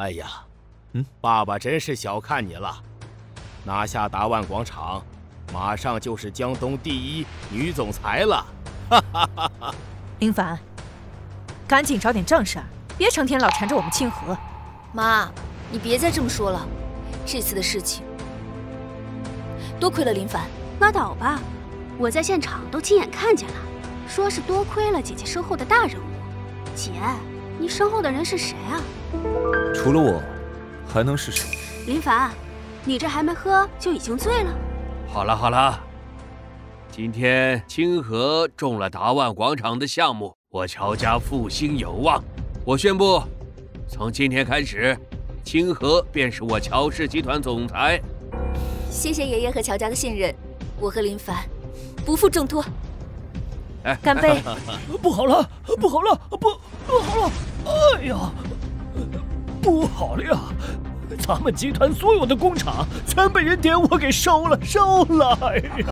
哎呀，嗯，爸爸真是小看你了，拿下达万广场，马上就是江东第一女总裁了。哈哈哈哈！林凡，赶紧找点正事儿，别成天老缠着我们清河。妈，你别再这么说了，这次的事情多亏了林凡。拉倒吧，我在现场都亲眼看见了，说是多亏了姐姐身后的大人物。姐，你身后的人是谁啊？除了我，还能是谁？林凡，你这还没喝就已经醉了。好了好了，今天清河中了达万广场的项目，我乔家复兴有望。我宣布，从今天开始，清河便是我乔氏集团总裁。谢谢爷爷和乔家的信任。我和林凡不负重托，哎干杯！不好了，不好了，不，不好了！哎呀，不好了呀！咱们集团所有的工厂全被人点火给烧了，烧了！哎呀！